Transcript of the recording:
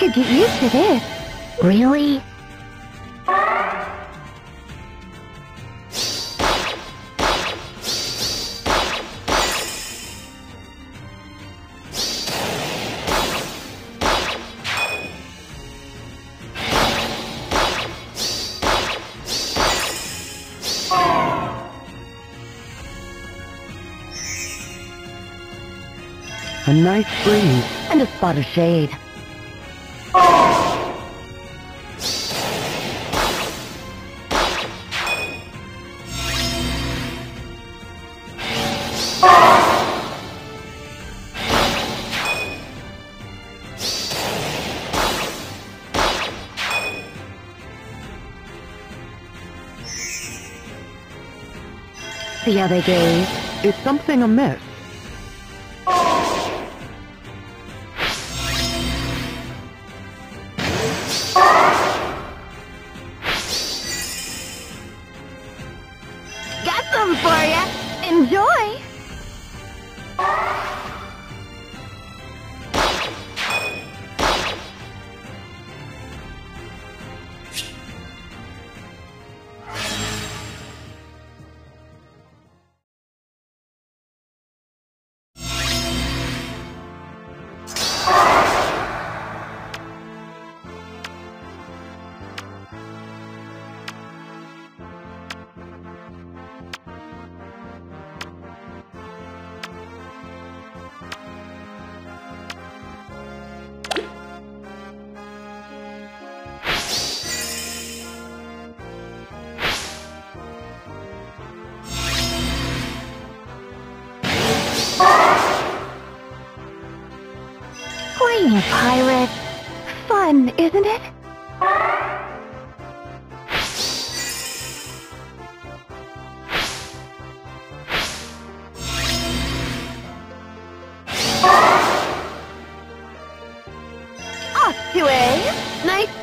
could get used to this. Really? A nice breeze and a spot of shade. See other gaze? Is something amiss? Playing pirate. Fun, isn't it? Off to a nice